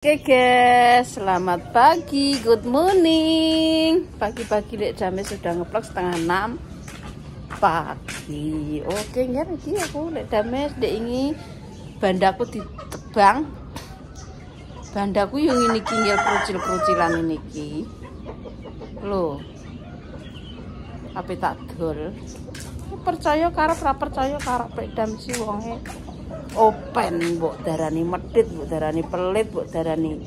Oke guys, selamat pagi, good morning. Pagi-pagi Dek Dame sudah ngeplok setengah enam pagi. Oke, nggak lagi aku Dek Dame Dek ini bandaku ditebang. Bandaku yang ini kinggil kerucil-kerucilan ini ki. Loh, tapi tak dol. Percaya karep percaya karep Dek Dame si wonge open mbok darani medit mbok darani pelit mbok darani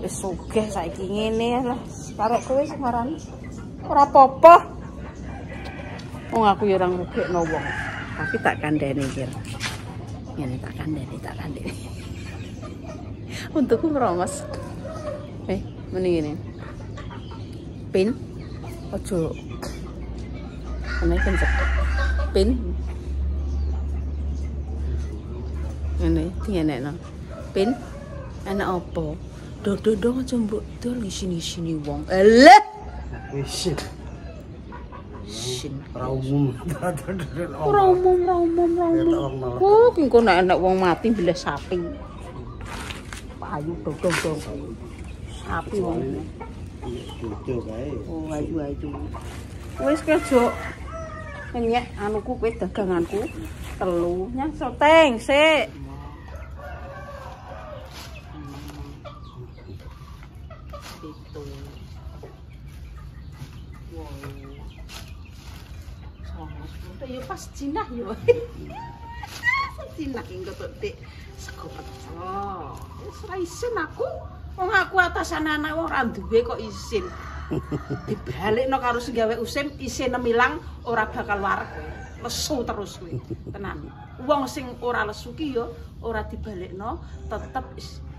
wis sugih saiki ngene lah. Karek kowe sing marani? Ora apa-apa. Wong aku ya ora ngugekno wong. Tapi tak kandhani kira ngene tak kandhani tak kandhani. Untukku merongos eh mending ini pin. Ojo. Ini kencet pin ini tinggal no pin anak apa? Do do do macam mbok. Dol di sini sini wong eleh Isin. sin Ora umum. ora umum ora umum ora umum. kok engko nek anak wong mati bila sapi. Ayu do do do sapi wong kae. oh ayu ayu. Wis kerja. Nyek anuku kowe daganganku. Telu. Nyang soteng sik itu. Wow. Sangat ya pas Cina ya Cina yang ketuk dik. Sego pecel wis ra isin aku. Wong aku atasan anak wong ra duwe kok isin. Dibalikno karo sing gawe usin isin milang ora bakal wareg. Kowe. lesu terus kowe tenan. Wong sing ora lesu ki ya ora dibalikno tetep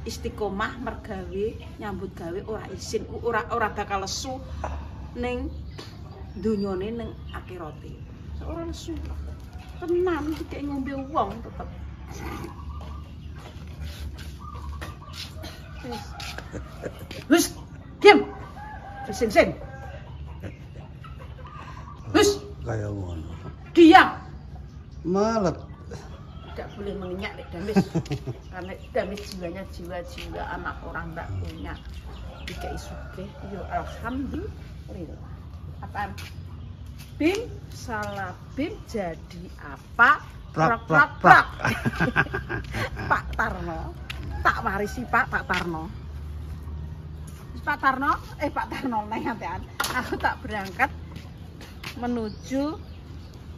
istiqomah mergawe nyambut gawe ora isin ora ora bakal lesu ning dunyane ning akhirate ora lesu tenan iki ngombe wong tetep Wis. Wis, diam. Sin sin. Wis, Kaya ngono. diam. Malet. Boleh menginyak Dek Damis. Karena Damis jiwanya jiwa-jiwa anak orang tak punya. Jika isuke, yo alhamdulillah. Apaan? Bim, salah Bim jadi apa? Prak, prak, prak. Pak Tarno, tak warisi Pak Pak Tarno. Pak Tarno, eh Pak Tarno neng antean. Aku tak berangkat menuju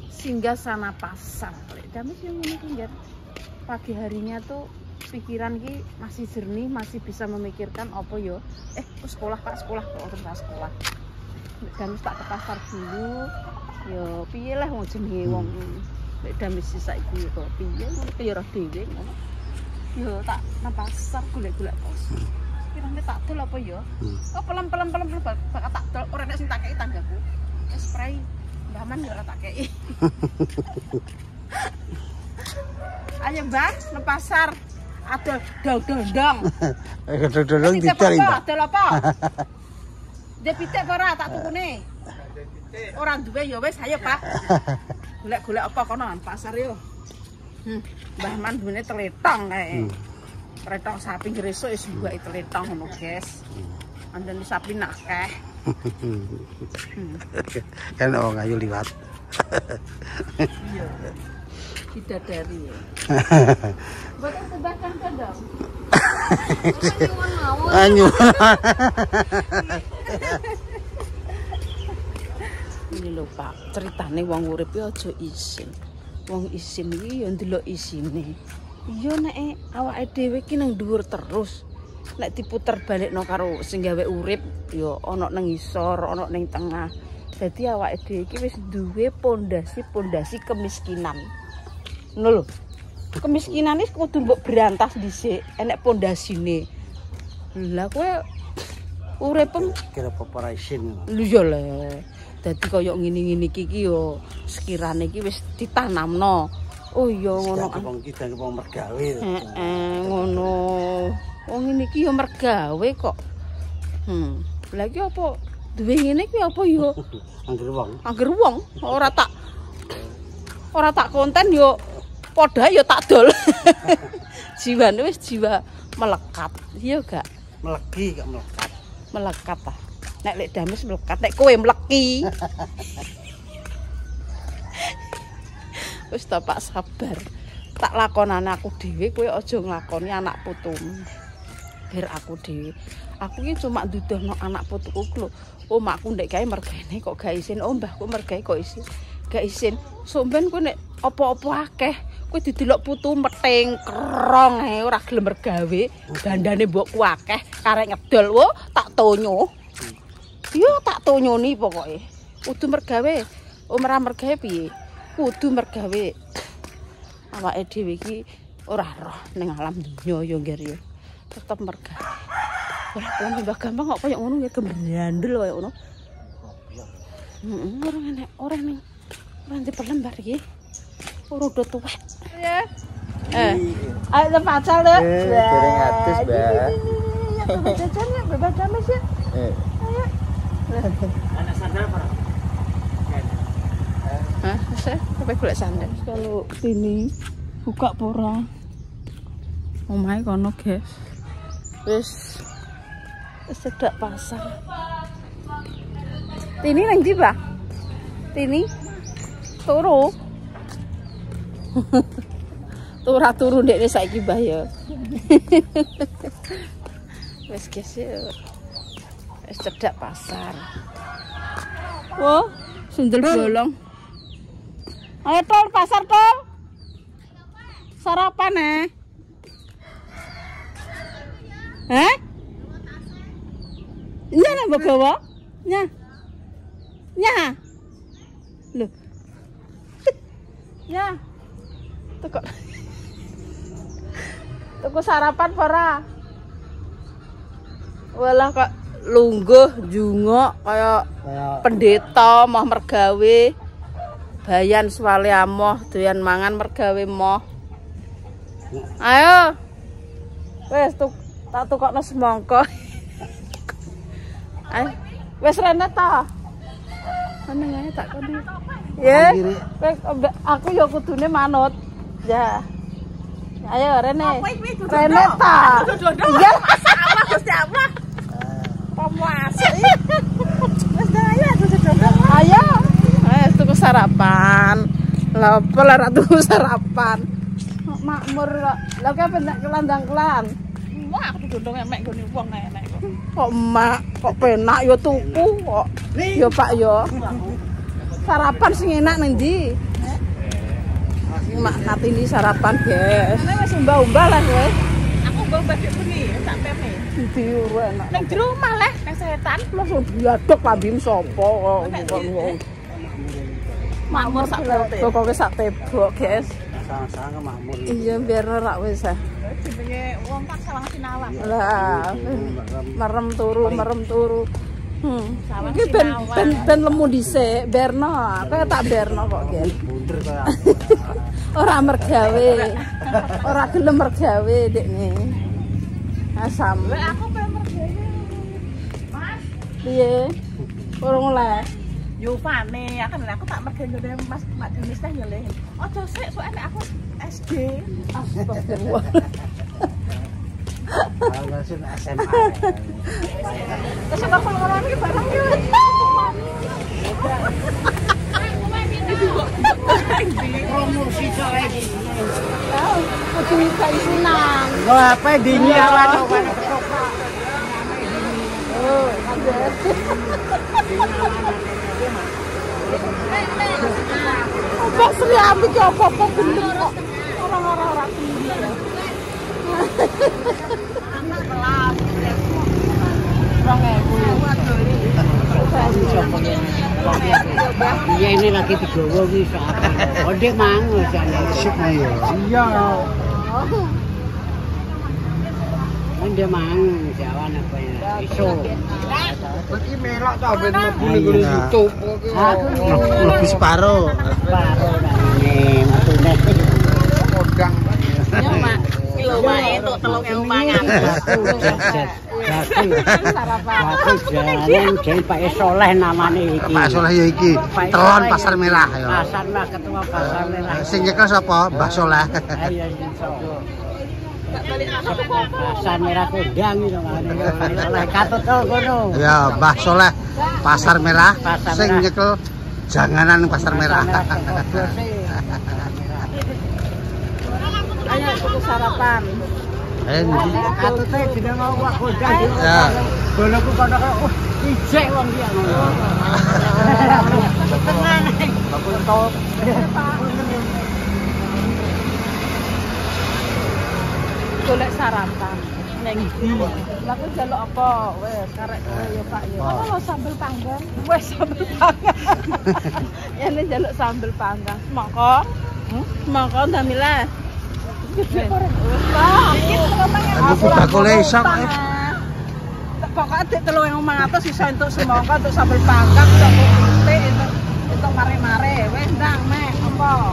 singgah sana pasar. Lek Damis yang ini kan pagi harinya tuh pikiran ki masih jernih, masih bisa memikirkan apa yo. Eh, aku sekolah Pak, sekolah kok terus sekolah. Damis tak ke pasar dulu. Yo piye lah wong jenenge wong Lek Damis sih saiki kok piye ngono yo roh dhewe ngono. Yo tak nang pasar golek-golek pos. Kirane tak dol apa yo? Hmm. Pelan-pelan pelan-pelan bak- bakal tak dol ora nek sing tak kei tanggaku. Spray Baman yo ora tak kei. Ayo Mbak, nang pasar. Adol dong dong dong. Eh kedodong Pitik dicari. apa? Adol apa? Dia pitik ora tak tukune? Ora duwe ya wis ayo Pak. Golek-golek apa kono nang pasar yo. Hmm, Mbah Man duwene teletong kae. Hmm. Teletong sapi gresuk wis buake teletong ngono, guys. Andane sapi nakeh. Kan wong ayu liwat. Iya. Bidadari ya. Bukan tebakan kan dong. Anyu. Ini lho Pak, ceritane wong urip aja isin. Wong isin iki ya ndelok isine. Iya nek e, awake dhewe ki nang dhuwur terus. Nek diputer balikno karo sing gawe urip ya ana nang isor, ana ning tengah. Dadi awake dhewe iki wis duwe pondasi-pondasi kemiskinan. Lho. Kemiskinan iki kudu mbok berantas dhisik, enek pondasine. Lah kowe uripem Kira isin. Lu ya le. Dadi kaya ngene-ngene iki ki yo sekirane iki wis ditanamno. Oh iya ngono. Wong kita wong mergawe. Heeh, ngono. Wong ngene iki yo mergawe kok. Hmm. Lah iki apa duwe ngene iki apa yo Angger wong. angger wong ora tak ora tak konten yo padha yo tak dol. jiwane wis jiwa melekat. Iya gak? Melegi gak melekat. Melekat ah. Nek lek dames melekat, nek kowe mleki. Wis ta Pak sabar. Tak lakonane aku dhewe, kowe aja nglakoni anak putumu. Biar aku dhewe. Aku iki cuma nduduhno anak putuku lho. Omakku ndek gawe mergane kok gak isin. Oh mbahku mergae kok isin. Gak isin. Somben kowe nek apa-apa akeh, kowe didelok putu meting kerong ae ora gelem mergawe. Dandane mbokku akeh karek ngedol. Wo, tak tonyo. Yo tak tonyoni pokoke. Kudu mergawe. Ora mergawe piye? Kudu mergawe. Awake dhewe iki ora roh ning alam dunya yo ngger yo. Tetep mergawe. Ora mbah gampang kok koyo ngono ya gembrandel koyo ngono. Heeh, ora enek, ora ning. Ora diperlembar iki. Udah tuwek. Ya. Eh, ayo te pacar deh. Eh, dereng atus, Mbak. Ya, jajan ya, bebas dames ya. Eh, Ayo. Anak sandal apa? Hah, saya sampai golek sandal. Kalau sini buka pura. Omahe kono, guys. Wis cedak pasar. Tini nang ndi, Pak? Tini turu. Tura turu ndekne saiki, Mbah ya. Wis guys ya. Wis cedak pasar. Wah, sundel bolong. Ayo tol pasar tol. Sarapan eh. Eh? Nya nang mbok gawa? Nya. Nya. Lho. Ya. Teko. Teko sarapan apa ora? Walah kok lungguh jungok kayak Kayak pendeta mau mergawe. Bayan swale amoh doyan mangan mergawe moh. Ayo. Wes tuk tak tukokno semangka. Ayo. Wes rene ta? Ana ae tak kono ya aku ya kudune manut ya. Ayo rene. Rene ta. Iya. Allah Gusti Allah? Dah ayo ayo. Ayo tuku sarapan. Lah apa lah tuku sarapan? Makmur kok. Lah kok penak kelandang kelan Wah, aku dodong emek gone wong enek kok. Kok emak, kok penak? Yo tuku kok. Yo Pak yo. Sarapan sing enak nang ndi? Mak katini sarapan, guys. Ana wis umbah-umbah lah kowe. Aku mbok bagi buni sak peme. Ndi ora enak. Ning jero malah nang setan. Langsung diaduk lambim sapa kok bukan wong. Makmur sak perute. Pokoke sak tebok, guys. Makmur. Iya biar ora wis ah. Jenenge wong kan salah sinawan. Lah, merem turu, merem turu. Hmm. Sawang Iki ben ben ben lemu dhisik, berno. Aku tak berno kok, guys. Bunder Ora mergawe. Ora gelem mergawe dekne. Asam. Aku pengen mergawe. Mas, Piye? Urung oleh. yo fane, akan aku tak mergawe ngene Mas Mak Denis teh yo le. Ojo sik soalnya aku SD. Astagfirullah. kalau SMA. Terus aku ngono iki barang yo. Apa ada. Apa kok. Orang-orang ora gendeng. Rong ewu. Iya ini lagi digowo soalnya. Oh dia mangu sana. Sip ayo. Iya. Kan dia mangu jawan apa ya? Iso. Iki melok ta ben mlebu ning gone YouTube. Aku lebih separo. Nih matune. Kodang. Yo Mak, kilo wae entuk 3000 mangan. Aku jalan jadi Pak Soleh namanya iki. Pak Soleh ya iki. Telon Soleh pasar ya. merah ya. Pasar merah ketua pasar merah. Sing nyekel sapa? Mbah Soleh. Pasar merah kondang itu kan. Oleh katut kono. Ya, Mbah Soleh Pasar Merah sing nyekel janganan Pasar Merah. Ayo sarapan. Ndi? Katute jeneng mau wak kondang. Ya. Boloku kono kok ijek wong dia ngono. Tenan. Bakul top. Golek sarapan. Neng ndi? Lah aku njaluk apa? Wes karek kowe ya Pak ya. Sambel panggang? Wes sambel panggang. Nek njaluk sambel panggang. Semangka? Semangka. Aku eh. Pokoknya dik telu yang mangatus iso entuk semangka untuk sambel panggang, sambel putih, entuk entuk mare-mare. Wes ndang mek apa?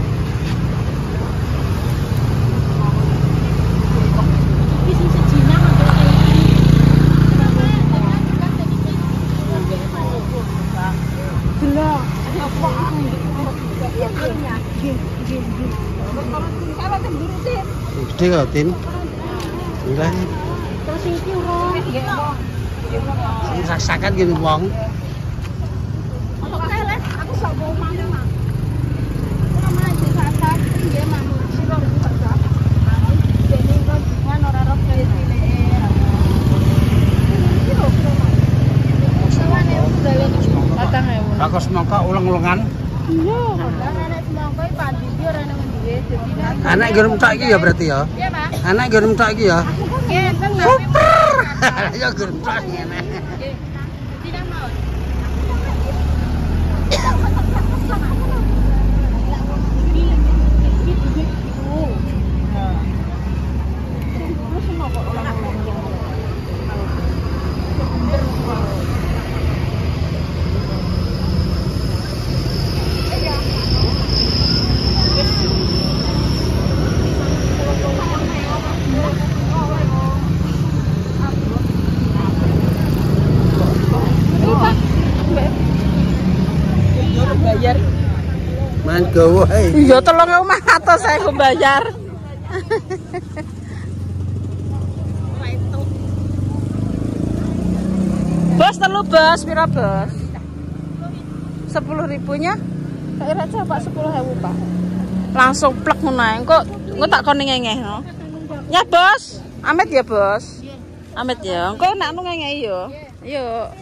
Delok. Apa aku? Iya, iya. Kalau cemburu sih. Gede kok, Tin. Enggak. Terus iki urung. Nggih, Mbok. Sing rasakan gini wong. Ono kae le, aku sok mau mangan, Mak. Sama aja sasak, nggih, Mak. Sira wis sasak. Dene kok kan ora roh kaya lho, Sawane udah Patang ewu. Aku semangka ulang-ulangan. Iya, nek semangka iki ora nang Anak gerem tak iki ya berarti ya. Iya. Anak gerem tak iki ya. Enten Super. Ya gerem tak mau. Gowo ae. Iya tolong omah atas saya aku bayar. Bos telu bos, pira bos? Sepuluh ribunya? Kira coba sepuluh ribu pak. Langsung plek ngono Kok nggak tak koning ngengeh no? Ya bos, Amit ya bos. Amit ya. Kok nak nu ngengeh yo? Yo.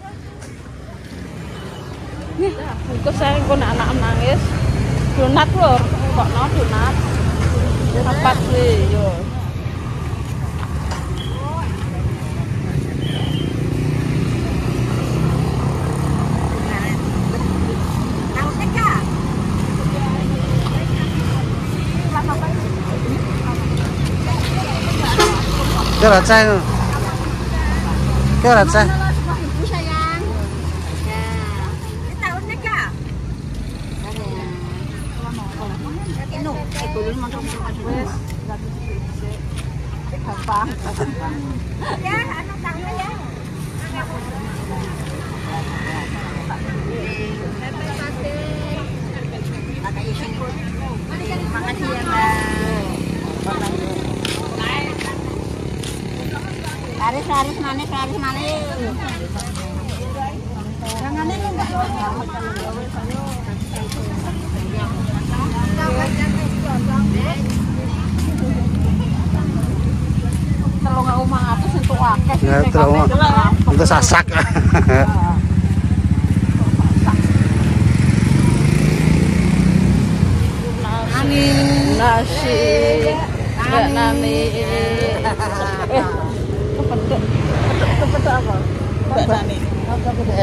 Nih, bungkus saya kok nak anak nangis. Donat lur, kok no donat. Empat sih, yo. Cái là chai rồi. Cái là chai. Laris laris manis laris manis. Telung untuk akeh. Ya, telung. Sasak. Nasi, nasi, Mbak Nani. Apa? Mbak Tani.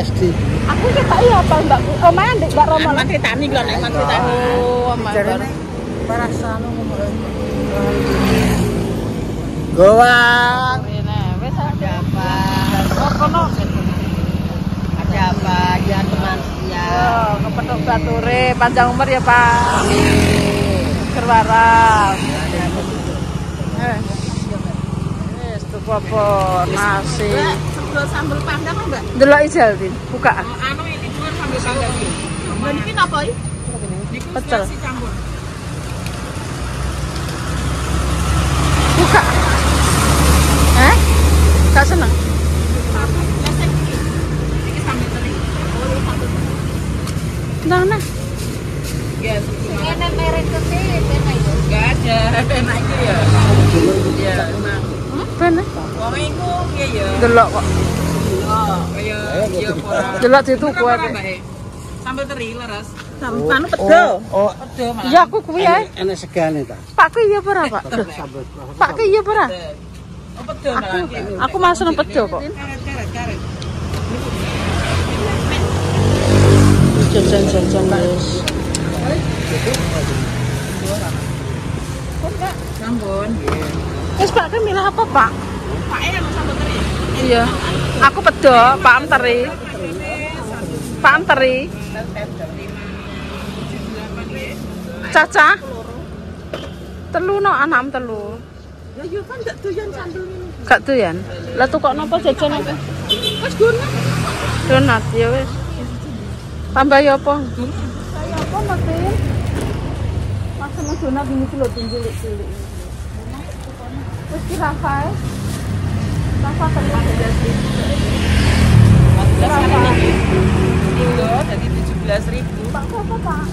SD. Aku kita iya apa mbak? Oh main dek mbak Roma Aman Titani kalau nek Mas Titani. Oh, aman. Goa. Ini, wes Ada apa? Oh, kono. Ada apa? Ya teman ya. Oh, kepedok bature, panjang umur ya Pak. Kerwaras. Eh. Wes, tuku apa? Nasi. Sebelum sambal panggang Mbak. Delok ijal, Din. Buka. Anu ini dua sambal panggang iki. Dan iki apa iki? Niku Pecel. Buka. gak seneng. Nah, nah. Ini merek ke sini, Gak ada, enak itu ya. Iya, emang. Bener. Wong iku piye ya? Delok kok. Kaya ya. Delok dituku Ora aku. mbak e. Sambal teri leres. Anu pedo. Oh, Pedo malah. Ya aku kuwi ae. enak segane ta. Pak kuwi iya apa ora, Pak? Pak kuwi iya apa ora? Oh, pedo malah. iki. Aku masuk nang pedo kok. Karet, karet. Sampun. Wis Pak kuwi milih apa, Pak? E. Iya. Aku pedo, Pak am teri. Pak am teri. Caca. Telu no anak telu. Ya yo kan gak doyan sambel. Gak doyan. Lah tukok napa jajan apa? Wis guna. Donat ya wis. Tambah ya apa? Saya apa Martin? Maksudnya donat ini tuh lho cilik-cilik. Wis ki Rafa. Rafa telu Kilo jadi 17 ribu. Pak Pak?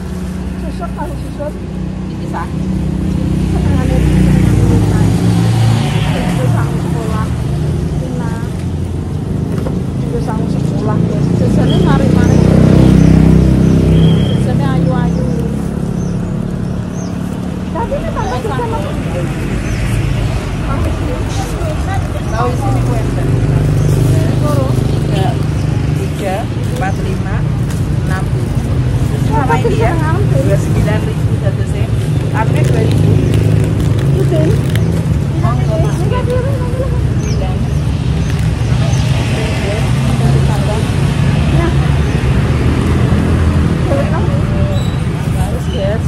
Susut kalau susut. Ini sah. Senengane itu sang sekolah. Tina. Itu sang sekolah ya. Sesane mari-mari. Sesane ayu-ayu. Tapi ini tambah juga Tahu sini kue Tiga, empat, lima, enam. Sama ini ya, dua sembilan ribu satu sen. Harga dua ribu. Monggo mak. Sembilan. Harus yes.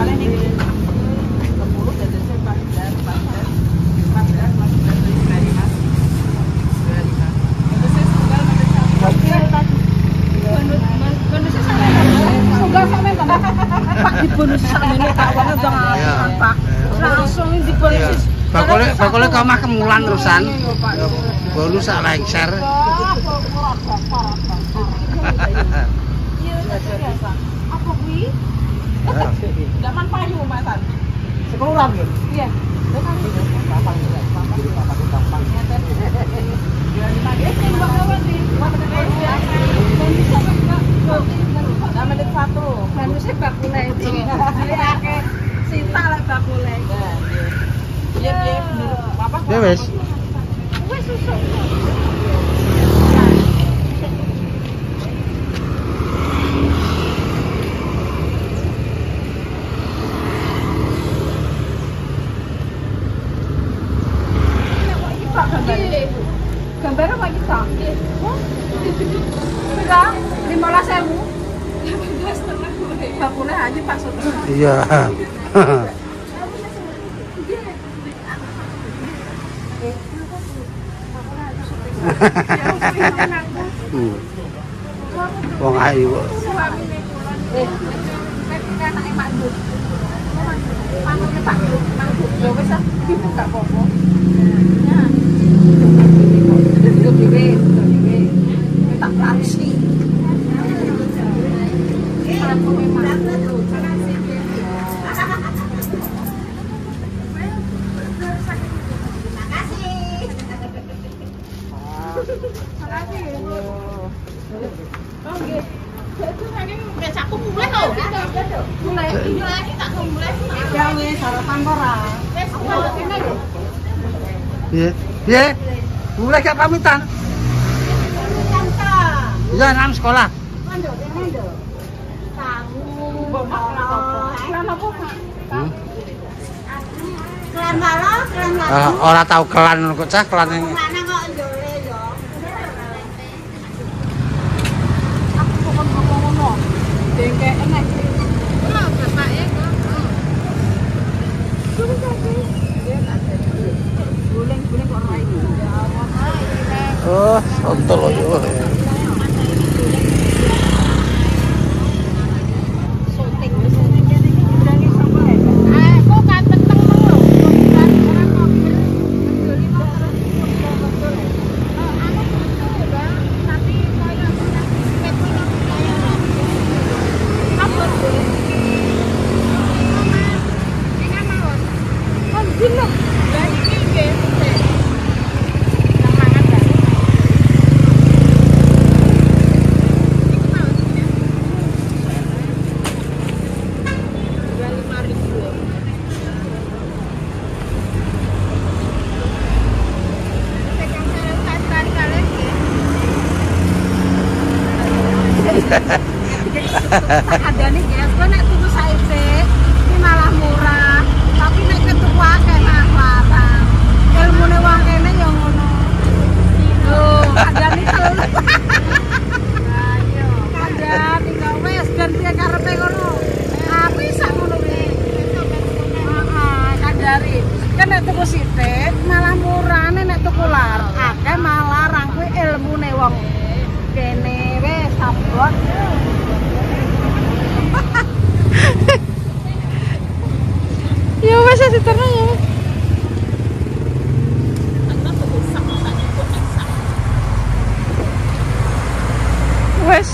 Ada nih. Sepuluh dan sen empat belas, empat belas, empat belas, empat belas, dua lima, dua lima. Terus saya tunggal nanti satu. Sudah sampe kan. Pak dibonus sakmene Pak wong ndang alasan Pak. Langsung dibonus. Bakule bakule kau mah Bonus sak lengser. Apa kuwi? Zaman payu. Sekolah ya. Iya. Satu. Bakule itu. Sita bakule. Iya, iya. Apa? Ya wis. Gambar apa kita? Berapa? Lima belas ribu. Bakule aja Pak Soto. Iya. Hmm. Wong ayu kok. Pak Dut. Panune Ya. Duduk dhewe, duduk dhewe. Tak Dut. Ya sarapan ora. Mulai gak pamitan? Iya, nang sekolah. Hmm. Kelan kelan. Ah, ora tau kelan kok cah kelan yang Mana kok jole yo. Aku kok ngomong-ngomong. Dengke enak. Ora bapake kok. Guling-guling kok ora iku. Ya Allah. Oh, sontol yo. Syuting wis ngene iki berani sampe. Ah, kok kan peteng lho. Ada nih ya. Gue nek tuku ini malah murah. Tapi nek ketuku akeh nah larang ilmune wong kene ya ngono. Loh, ada nih telu ada tinggal wes ganti karepe ngono. Tapi sak ngono kuwi kadari kan nek tuku sithik malah murah. Nek tuku lar akeh malah larang kuwi ilmune wong kene wes sabot Ya wes diterno ya. wes. Wes.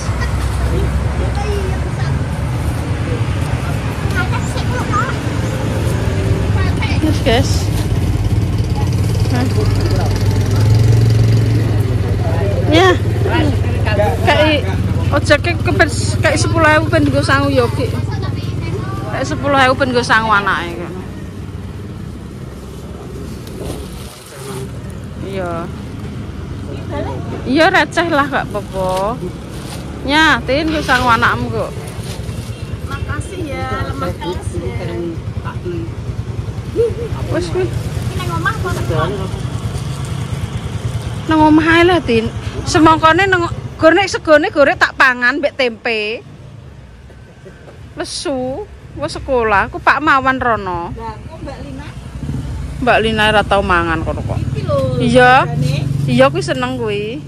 Yes, guys. Hah. Ya. Kayak ojeknya kepet kayak sepuluh ribu ben gue sangu yogi. Kayak sepuluh ribu ben gue sangu anaknya. ngono. Iya. Iya receh lah gak apa-apa. Ya, tin gue sangu anakmu kok. makasih ya lemak es ya Wes kuwi. Nang omah ae lah, Tin. Semangkane nang goreng segone goreng tak pangan mbek tempe. Lesu, wis sekolah, aku Pak Mawan rono. lah kok mbak Lina Mbak Lina ora tau mangan kono kok. iki lho Iya. Iya kuwi seneng kuwi.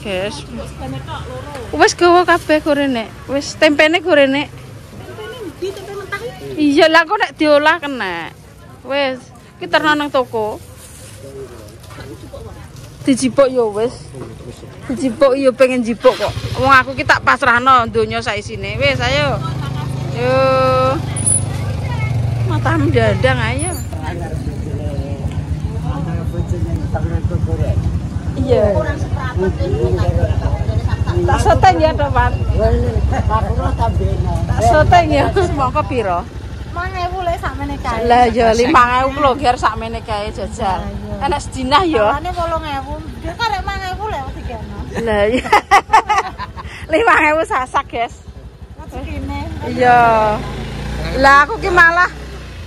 Guys, loro wis gawa kabeh gorene. Wis tempene gorene. tempene ndi tempe mentah iki Iya lah kok nek diolah kena. Wis, ki terno nang toko. Dijipuk yo wis. Dijipuk yo pengen jipuk kok. Wong aku ki tak pasrahno donya saisine. Wis ayo. Yo. Matamu dadang ayo. Iya. Tak soteng ya, Topan. Tak soteng ya. Semangka piro? mangewu lek sakmene kae Lah ya 5000 lho biar sakmene kae jajal. Enak sedinah ya. Awalnya 8000 dia kan rek 5000 lek digeno Lah iya. 5000 sasak, Guys. rezekine Iya. Lah aku ki malah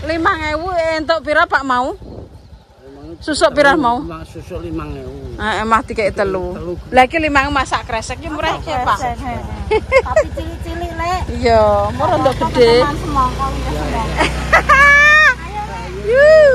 5000 entuk pira Pak mau? Susuk pira mau? Susuk limang ewu. Eh, emah dikek telu. Lah iki 5000 masak kresek ki murah iki, Pak. tapi cilik-cilik lek Iya, murah ndok gede. semangka ya semangka Yuh.